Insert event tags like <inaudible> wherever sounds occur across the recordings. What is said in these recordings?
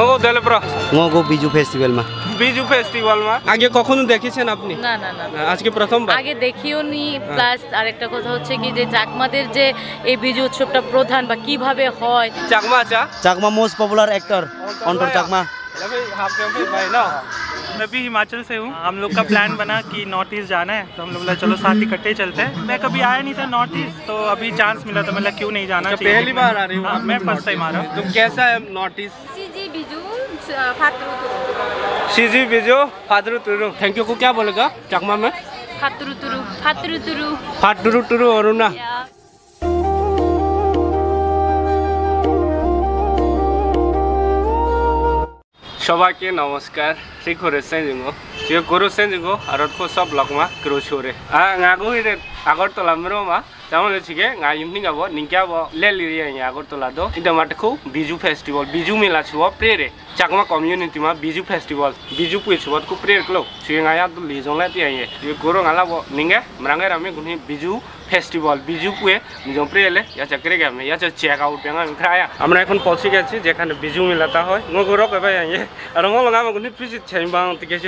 মগো দেলে প্র মগো বিজু ফেস্টিভ্যালমা বিজু ফেস্টিভ্যালমা আগে কখনো দেখেছেন আপনি না না না আজকে প্রথমবার আগে দেখিও নি প্লাস আরেকটা কথা হচ্ছে কি যে চাকমাদের যে এই বিজু উৎসবটা প্রধান বা কিভাবে হয় চাকমা চা Chakma most popular actor অন্টর Chakma अभी हाफ कैंपे भाई ना मैं भी हिमाचल से हूँ हम लोग का प्लान बना कि नॉर्थ ईस्ट जाना है तो हम लोग बोला चलो साथ इकट्ठे ही चलते हैं मैं कभी आया नहीं था नॉर्थ ईस्ट तो अभी चांस मिला तो मतलब क्यों नहीं जाना अच्छा, चाहिए पहली बार आ रही हो हाँ, आप मैं लोग फर्स्ट टाइम आ रहा हूँ तो कैसा है north east CG Biju फातरुतु CG Bijo फादरू Turu thank you को क्या बोलेगा चकमा में फातरुतुरु फातरुतुरु फाटुरु टुरु और ना সবাইকে নমস্কার শ্রী করে সেঞ্জিঙ্গো যে গরু সেঞ্জিঙ্গো আর কো সব লগমা গ্রো ছরে আ ngago ire আগরতলা মেরোমা যেমন হচ্ছে ngা ইমনি গাবো নিঙ্কাবো লেলি আগরতলা দো ইদা মাঠকো বিজু ফেস্টিভ্যাল বিজু মেলা ছিল প্রেরে চাকমা কমিউনিটি মা বিজু ফেস্টিভ্যাল বিজু পুই ছিল কো প্রের ক্লো সুয়ে ngaya দু লিজং লা তিয়ায়ে যে গরু ngala bo ninge mrangai rami guni Biju festival Bizu पुए जम्प्रे एले या चक्रे गए या चेक आउट बेंगा खाया हमने एखन पहुँचे गेछि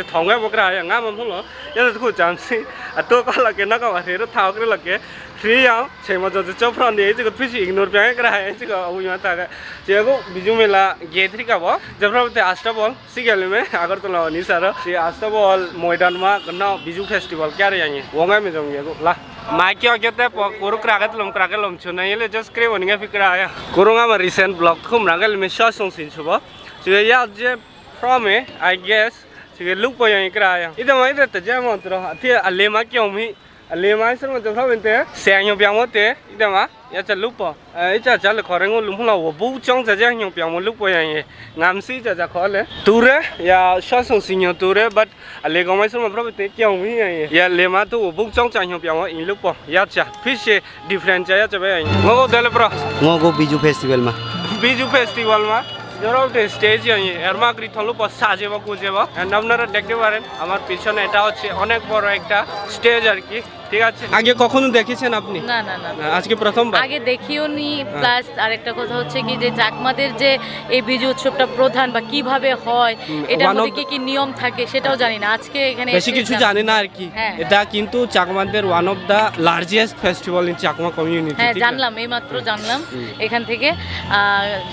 थोंगे बकरा आया तो लगे ना कह रे लगे फ्री आ छै म जो चो फ्रन ये इग्नोर बेंगा करा है जको अब यहाँ तक जेगो विजू मिला गेथरी कबो में अगर तो ला निसार ये आस्टबल मैदान मा गन्ना फेस्टिवल क्या रे आइए ला माइकियाव गेते कुरुक जस्ट क्रे वनिंगा फिकरा आया कुरुंगा में रिसेंट ब्लॉग खुम रागल में चुके या जे फ्रॉम आई गेस चुके लुक पोया इकरा इधर मैं इधर तजाम अंतरो अति क्यों lima sir macam apa ente? Siang yang biang mati, ini mah ya jalan lupa. Eh, jalan jalan korang orang lupa lah. Wabu cang jalan yang biang mati lupa yang ini. Ngamsi jalan kor le. Ture ya syasung sinyal ture, but lima sir macam apa ente? Kau ni yang ini. Ya lima tu wabu cang jalan yang biang mati ini lupa. Ya jalan. Fish different jalan jalan yang ini. Ngogo dalam pro. Ngogo biju festival mah. Biju festival mah. জোরাউটে stage এরমাগ্রি থলুপ সাজেব গুজেব আপনারা দেখতে পারেন আমার পিছনে এটা হচ্ছে অনেক বড় একটা স্টেজ আর কি ঠিক আছে আগে কখনো দেখেছেন আপনি না না না আজকে প্রথমবার আগে দেখিও নি প্লাস আরেকটা কথা হচ্ছে কি যে চাকমাদের যে এই বিজু উৎসবটা প্রধান বা কীভাবে হয় এটা মধ্যে কি কি নিয়ম থাকে সেটাও জানি না আজকে এখানে বেশি এসে কিছু। জানি না আর কি। এটা কিন্তু চাকমাদের one of the largest festival in Chakma community হ্যাঁ জানলাম এই মাত্র জানলাম এখান থেকে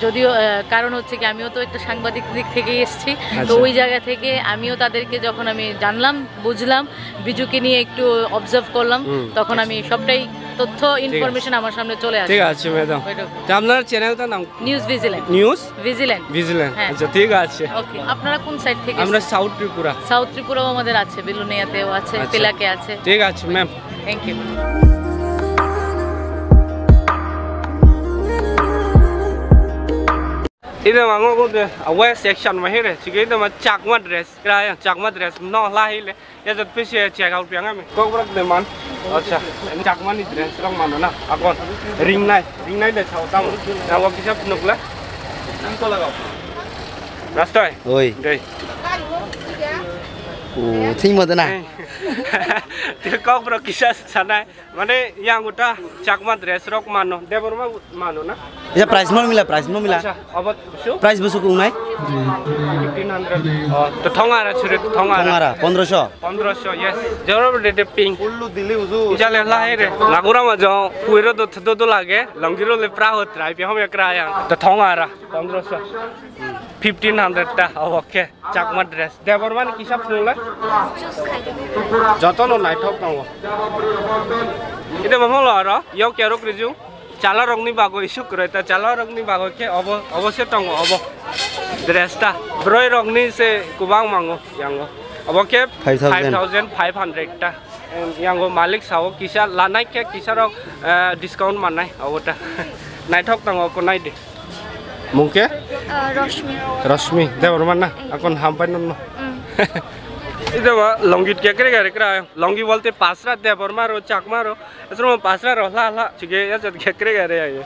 যদিও কারণ হচ্ছে কি আমিও তো একটা সাংবাদিক দিক থেকে এসেছি। তো আচ্ছা। ওই জায়গা থেকে আমিও তাদেরকে যখন আমি জানলাম বুঝলাম বিজুকে নিয়ে একটু অবজার্ভ করলাম তখন আমি সবটাই তথ্য ইনফরমেশন আমার সামনে চলে আসে ঠিক আছে ম্যাডাম তা আপনার চ্যানেলটার নাম? News vigilant news vigilant vigilant. আচ্ছা ঠিক আছে। ওকে আপনারা কোন সাইড থেকে আমরা সাউথ ত্রিপুরা। সাউথ ত্রিপুরাও আমাদের আছে বেলুনিয়াতেও আছে আচ্ছা। পিলাকে আছে। ঠিক আছে ma'am thank you Ida ma ngo de west section ma here chi ge ma chakma dress kra ya chakma dress no la hi le ya jat pe che check out pyang me ko brak de man acha chakma ni dress rong man na akon ring nai ring nai de chau tam na wa kisap nuk la ring ko lagao লংগিৰ লেপ্ৰা হ'ত ৰাইপে হম একৰা ঠং আৰা পোন্ধৰশ fifteen হান্ড্রেডটা অবকে চাকমা ড্রেস দেবর মানে কি সব শুনলে? যত নাই ঠক এটা মহল আর ইয় কেরো রিজু চাল রঙনি বাগ ইসুক রয়ে তা চাল রঙনি বাগকে অব অবশ্যই টং অব ড্রেসটা ব্রয় রঙনি সে কুবাং মাঙো ইয়াঙ্গো অবকে ফাইভ থাউজেন্ড ফাইভ হান্ড্রেডটা ইয়াঙ্গো মালিক সাবো কিসা লানাই কে কিসার ডিসকাউন্ট মানায় অবটা <laughs> নাইঠক টাঙ্গো কোনাই দে। মুংকে रश्मि রশ্মি দেব রমান না हम হাম न। না इधर लौंगी तो क्या करे करे करा लौंगी बोलते पासरा दे बर्मा रो चाकमा रो ऐसे तो में पासरा रोहला हला चिके या जत के करे करे ये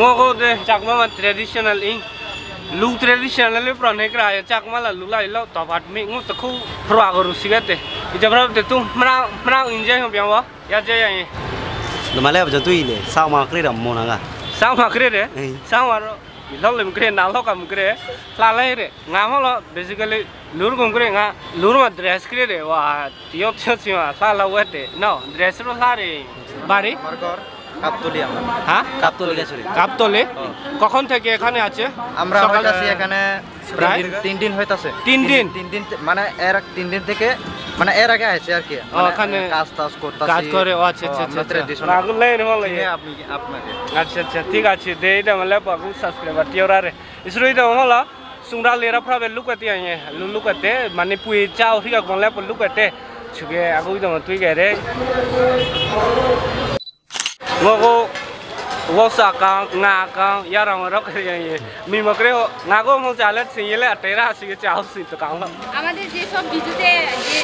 मोगो दे चाकमा ट्रेडिशनल इंग လူ traditional လေး pro နေကြရချကမလာလူလာလောက်တော့ဗတ်မိငုတခုဖရွာကိုရူစီရတဲ့ဒီကြတော့တူမနာမနာ enjoy ဟောပြောင်းပါရကြရင်ဒီမလေးကတူလေဆောင်းမခရတဲ့မွန်ငါဆောင်းမခရတဲ့ဆောင်းမတော့လောက်လည်းမခရနာလောက်ကမခရလာလဲတဲ့ငါမလို့ basically လူကုန်ခရငါလူမ dress ခရတဲ့ဟာတယောက်ချက်ချင်းလာလာဝတ်တယ်နော် dress လို့လာတယ်ဘာလဲ কাপতলি আমরা। হ্যাঁ. কাপতলে কখন থেকে এখানে আছে? আমরা সকাল- এখানে প্রায়? তিন দিন- হইতাছে। তিন দিন? তিন দিন মানে এর তিন দিন থেকে মানে এর আগে আছে আর কি। মানে ওখানে কাজ টাজ করতাছি। কাজ করে ও আচ্ছা আচ্ছা আচ্ছা ট্রেডিশন রাগুল লাইন হল আপনি আপনাকে। আচ্ছা আচ্ছা ঠিক আছে দে মানে পাবু সাবস্ক্রাইবার টিওরা রে। ইসরো এটা হল সুংরা লেরা ফ্রাবে লুকাতে আইয়ে লুকাতে মানে পুই চাও ঠিক আছে গলে লুকাতে। ছুগে আগু দম তুই গে রে। Ngoko wosa ka nga ka yara ma rok ye mi ma kre nga go mo chalet sin atera si chao si to kaung আমাদের যে সব বিজুতে যে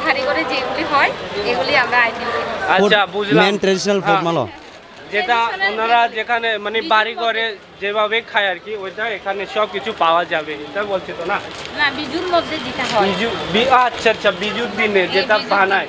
ভারী করে যেগুলি হয় এগুলি আমরা আইটেম আচ্ছা বুঝলাম Main traditional food হ্যাঁ। যেটা ওনারা যেখানে মানে বাড়ি করে যেভাবে খায় আর কি ওইটা এখানে সব কিছু পাওয়া যাবে এটা বলছি তো না না বিজুর মধ্যে যেটা হয় বিজু বি- আচ্ছা আচ্ছা বিজুর দিনে যেটা বানায়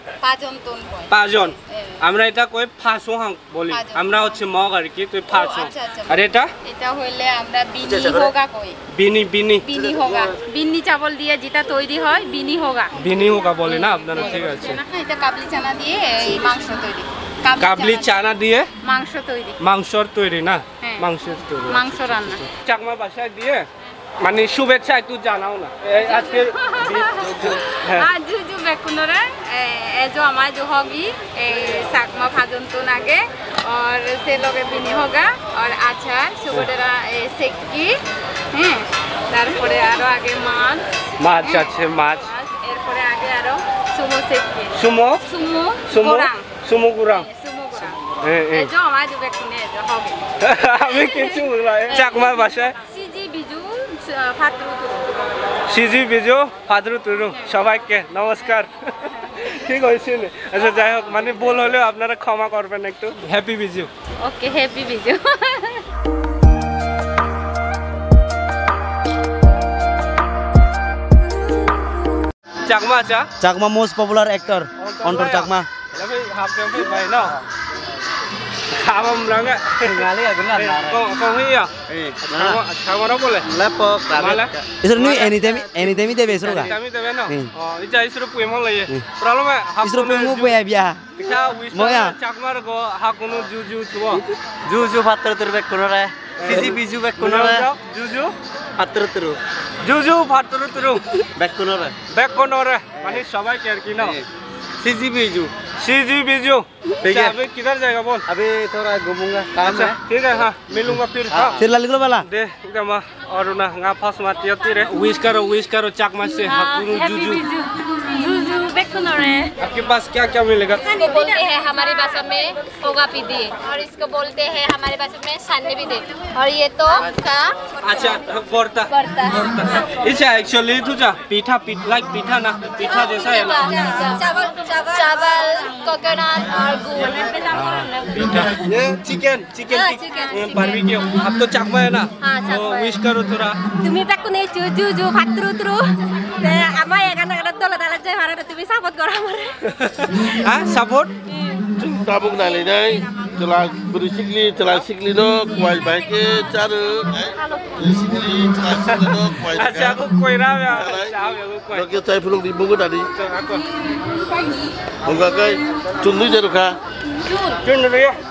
পাঁচজন হ্যাঁ। আমরা এটা কই ফাঁসো হাং বলি আমরা হচ্ছে মগ আর কি তুই ফাঁসো আচ্ছা, আচ্ছা। আর এটা? এটা হইলে আমরা বিনি হোগা কই। বিনি বিনি। বিনি হোগা। বিনি চাবল দিয়ে যেটা তৈরি হয় বিনি হোগা। বিনি হোগা বলে না আপনারা? ঠিক আছে। না, এটা কাবলি চানা দিয়ে এই মাংস তৈরি। কাবলি চানা। দিয়ে? মাংস তৈরি। মাংসর তৈরি না? হ্যাঁ। মাংসের তৈরি মাংস রান্না। চাকমা বাসায় দিয়ে? মানে শুভেচ্ছা একটু জানাও না। এই <laughs> আজকের বি- হ্যাঁ Ah, juju bekunore, eh, जो हमारे जो होगी साकमा भाजन तो नागे और से लोग बिनी होगा और আচার সুগোডেরা সেকি হ্যাঁ তারপরে আরো আগে মাছ মাছ আছে মাছ মাছ এরপরে আগে আরো সুমো সেকি Sumo Sumo Sumo গোরাং Sumo গুরাং Sumo গোরাং হ্যাঁ এই হ্যাঁ যে আমার যে বেকুনে হবে <laughs> আমি কিছু বললাম চাকমা বাসায় সিজি বিজু ফাটু সিজি বিজু ফাদরু তুরু সবাইকে নমস্কার। ঠিক হয়েছে আচ্ছা যাই হোক মানে বল হলেও আপনারা ক্ষমা করবেন একটু। Happy Biju okay happy Biju Chakma আচ্ছা। Chakma most popular actor. Ontor Chakma. แล้ Kamu bilang nggak? Kali ya kenal. Kau kau iya. Kamu kamu apa boleh? Lepo. Malah. Isru ini anytime anytime itu besok kan? Anytime itu benar. Oh, itu isru punya mau lagi. Problem ya. Isru punya mau punya biar. Kita wisma cakmar go hakunu juju cua. Juju fatur terbek kunora. Sisi biju bek kunora. Juju fatur teru. জুজু ভাতরু তুরু ব্যাক কোনরে ব্যাক কোনরে মানে সবাইকে আর কি না সিজিবি জু सीजी बीजू ठीक है। अभी किधर जाएगा बोल। अभी थोड़ा घूमूँगा काम अच्छा, है। ठीक है हाँ मिलूँगा फिर हाँ।, हाँ। फिर लाल वाला दे एकदम हाँ, और ना गा फंस मारती रे विश करो विश करो चाक मार से। हकुरु जूजू। पसंद हो रहे हैं। आपके पास क्या क्या मिलेगा इसको बोलते हैं हमारे भाषा में होगा पीदी और इसको बोलते हैं हमारे भाषा में सान्य भी दे और ये तो अच्छा अच्छा एक्चुअली पीठा पीठा लाइक पीठा ना पीठा जैसा है चावल चावल। कोकोनट और गुड़। हाँ, ये चिकन चिकन बारबेक्यू अब तो चाकमा है ना? हाँ चाकमा विश करो थोड़ा तुम्ही टाकू जो जू जू जू फात्रू थ्रू आम्हा एकाना দলে তালে যে হারে তুমি support dok dok aku. Ram ya saya belum dibungkus kai tunggu ya.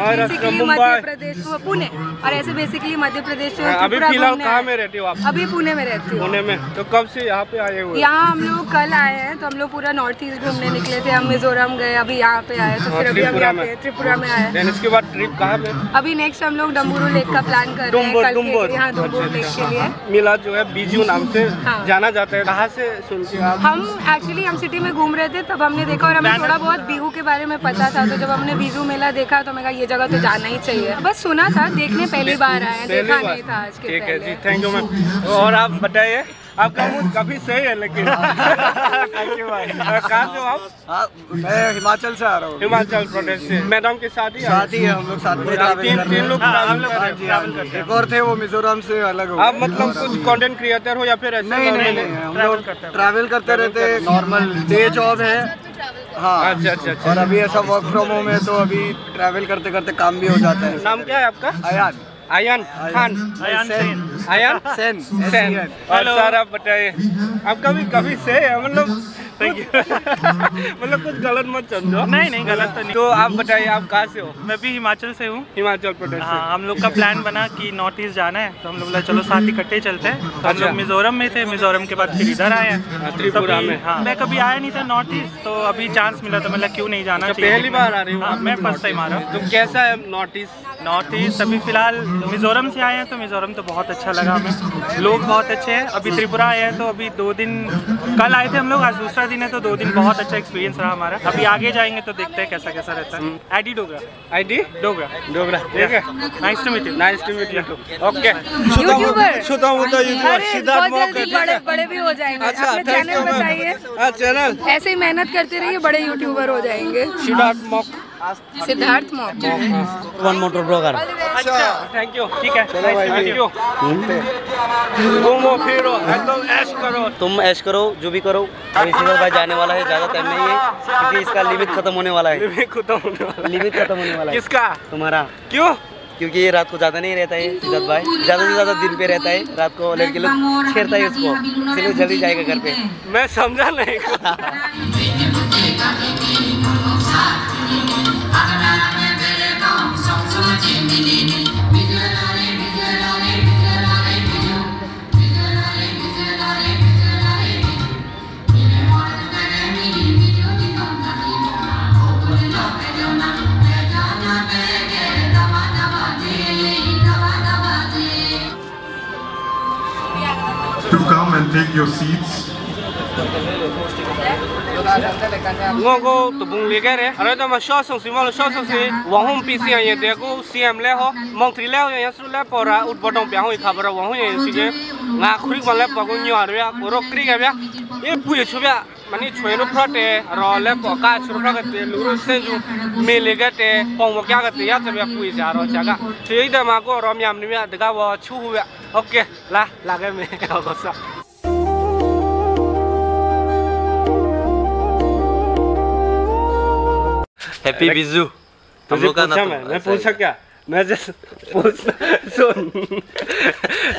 Basically Madhya Pradesh वो पुणे। और ऐसे बेसिकली मध्य प्रदेश हाँ, अभी फ़िलहाल कहाँ में रहती हो आप? अभी पुणे में रहती हूँ। पुणे में। तो कब से यहाँ पे आए हुए यहाँ हम लोग कल आए हैं तो हम लोग पूरा नॉर्थ ईस्ट घूमने निकले थे। हम मिजोरम गए अभी यहाँ पे आए तो हाँ, फिर अभी हम त्रिपुरा यहाँ में। पे त्रिपुरा में आए। इसके बाद ट्रिप कहाँ पे? अभी नेक्स्ट हम लोग डम्बुरू लेक का प्लान कर रहे हैं डुम्बर के हाँ लेक के लिए। मिला जो है बीजू नाम से हाँ। जाना जाता है। कहाँ से सुन के आप? हम एक्चुअली हम सिटी में घूम रहे थे तब हमने देखा और हमें थोड़ा बहुत बिहू के बारे में पता था। तो जब हमने बीजू मेला देखा तो मैं कहा ये जगह तो जाना ही चाहिए। बस सुना था देखने पहली बार आए देखा बार। नहीं था आज के ठीक है जी थैंक यू मैम और आप बताइए आपका मूड काफ़ी सही है लेकिन। थैंक यू कहाँ से आप? मैं हिमाचल से आ रहा हूँ। हिमाचल प्रदेश से। मैडम के साथ ही? साथ ही है हम लोग साथ में तीन तीन लोग हाँ, हैं। हाँ। एक और थे वो मिजोरम से अलग हो आप मतलब कुछ कंटेंट क्रिएटर हो या फिर नहीं नहीं नहीं हम लोग ट्रैवल करते रहते हैं नॉर्मल डे जॉब है। हाँ। अच्छा अच्छा अच्छा। और अभी ऐसा वर्क फ्रॉम होम है तो अभी ट्रैवल करते करते काम भी हो जाता है। नाम क्या है आपका? अयान आयन खान। अयान सेन। आयन? सेन। सेन। और हेलो। सर आप बताइए। आपका भी काफ़ी से है? मतलब थैंक यू <laughs> मतलब कुछ गलत मत समझो। नहीं नहीं गलत तो नहीं। तो आप बताइए आप कहाँ से हो? मैं भी हिमाचल से हूँ। हिमाचल प्रदेश हाँ हम लोग का प्लान बना कि नॉर्थ ईस्ट जाना है। तो हम लोग बोला चलो साथ इकट्ठे ही चलते हैं। तो हम अच्छा। लोग मिजोरम में थे। मिजोरम के बाद फिर इधर आए हैं। हाँ, त्रिपुरा में। हाँ मैं कभी आया नहीं था नॉर्थ ईस्ट तो अभी चांस मिला तो मतलब क्यों नहीं जाना अच्छा, चाहिए? पहली बार आ रही हूँ हाँ, मैं फ़र्स्ट टाइम आ रहा हूँ। तो कैसा है नॉर्थ ईस्ट नॉर्थ ईस्ट अभी फ़िलहाल मिजोरम से आए हैं तो मिजोरम तो बहुत अच्छा लगा हमें। लोग बहुत अच्छे हैं। अभी त्रिपुरा आए हैं तो अभी दो दिन कल आए थे हम लोग आज दूसरा दिन है तो दो दिन बहुत अच्छा एक्सपीरियंस रहा हमारा। अभी आगे जाएँगे तो देखते हैं कैसा कैसा रहता है। आईडी डोगरा। आईडी डोगरा। डोगरा। ठीक है। Nice to meet you nice to meet you okay YouTuber छोटा मोटा यूट्यूबर अरे सिद्धार्थ मौके ठीक बड़े है। बड़े भी हो जाएँगे। अच्छा चैनल बताइए। हाँ चैनल ऐसे ही मेहनत करते रहिए बड़े यूट्यूबर हो जाएँगे। सिद्धार्थ मौक सिद्धार्थ वन मोटर ब्लॉगर अच्छा। थैंक यू ठीक है। थैंक यू घूमो फिरो एकदम ऐश करो। तुम ऐश करो जो भी करो भाई जाने वाला है ज़्यादा टाइम नहीं है क्योंकि इसका लिमिट खत्म होने वाला है। लिमिट खत्म होने वाला लिमिट खत्म होने वाला है। किसका? तुम्हारा। क्यों? क्योंकि ये रात को ज़्यादा नहीं रहता है सिद्धार्थ भाई। ज़्यादा से ज़्यादा दिन पे रहता है रात को लड़के लोग छेड़ता है उसको। इसलिए जल्दी जाएगा घर पे। मैं समझा नहीं। <laughs> to come and take your seats. ngo go to bung le gare ara da ma sha song si ma lo sha song si wa hom pi si ya de go cm le ho mong tri le ho ya su le pora ut botong pya ho khabar wa ho ya si je nga khuri ma le pa go nyu ar ya ro kri ga ya e pu ye chu ya mani chwe ro phra te ro le pa ka chu ro ga te lu ro sen ju me le ga te pong wa kya ga te ya ta ya pu ye ja ro cha ga thi da ma go ro myam ni ya da ga wa chu hu ya okay la la ga me ko sa happy Biju हम तुझे लोग का पूछा ना मैं तो मैं ऐसा पूछा ही। क्या मैं जैसे पूछ सुन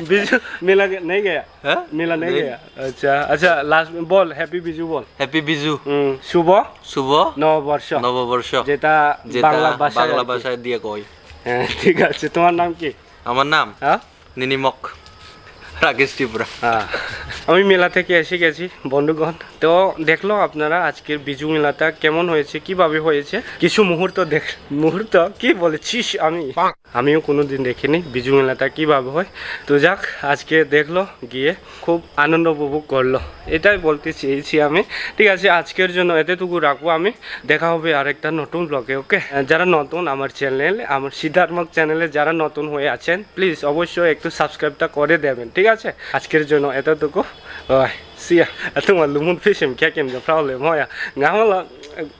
बिजू मिला के- नहीं गया हाँ? मिला नहीं नहीं। गया अच्छा अच्छा लास्ट में बोल हैप्पी बिजू बोल हैप्पी बिजू হুম, শুভ শুভ নববর্ষ নববর্ষ যেটা যেটা বাংলা ভাষায় বাংলা আর কি। ভাষায় দিয়ে কই হ্যাঁ ঠিক আছে তোমার নাম কি আমার নাম হ্যাঁ নিনিমক রাকেশ ত্রিপুরা হ্যাঁ। আমি মেলা থেকে এসে গেছি বন্ধুগণ। তো দেখল আপনারা আজকের বিজু মেলাটা কেমন হয়েছে কীভাবে হয়েছে? কিছু মুহূর্ত দেখ মুহূর্ত কি বলেছিস আমি? আমিও কোনোদিন দেখিনি বিজু মেলাটা কীভাবে হয়। তো যাক আজকে দেখল গিয়ে খুব আনন্দ উপভোগ করল। এটাই বলতে চেয়েছি আমি। ঠিক আছে আজকের জন্য এতটুকু রাখব আমি। দেখা হবে আরেকটা নতুন ব্লগে ওকে? যারা নতুন আমার চ্যানেল আমার সিদ্ধার্থমক চ্যানেলে যারা নতুন হয়ে আছেন প্লিজ অবশ্যই একটু সাবস্ক্রাইবটা করে দেবেন ঠিক আছে? আজকের জন্য এতটুকু। সিয়া তোমার লুমুন ফিসেম কে কেমন প্রবলেম হয় না।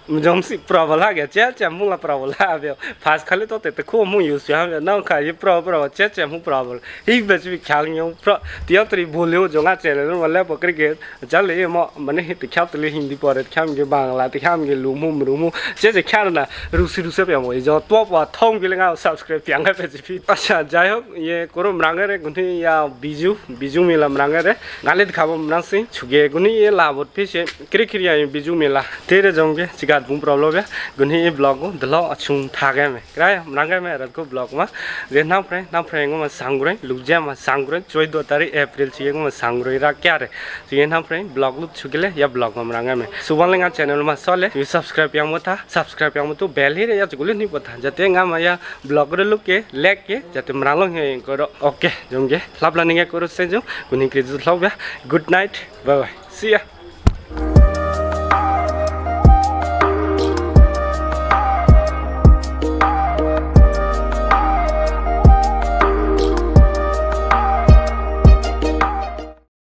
Vamos prova lá, que tinha tinha mula prova lá, meu. Faz cali to tete com mu isso, já não cai prova prova, tinha tinha mu prova. E vez vi khalnyo pro, tinha tri boleu jonga chele no wala pakri ge. Chale mo mane hit khat le hindi pore, kham ge bangla, te kham ge lumu mrumu. Je je khar na rusi rusi pe mo jo to pa thong ge lenga subscribe pyang ge pe ji. Acha jai ho ye koro mrange re guni ya biju biju mila mrange re. Galit khabo mnasi chuge guni ye labot pise krikriya biju mila. Tere jong bung problem ya gunhi ye blog go dlo achung tha ge me kra mrang ge me rat ko blog ma ge nam pre nam pre ngo ma sangure lugja ma sangure 14 तारीख अप्रैल छिए ngo sangure ra kya re chi nam pre blog lu chugile ya blog ma mrang me suban lenga channel ma sole you subscribe yang mota subscribe yang mutu bell hi re ya chugule ni pota jate nga ma ya blog re lu ke like ke jate mrang lo nge ko okay jong ge lap la ni ge ko se jo kuni kri ju lobya good night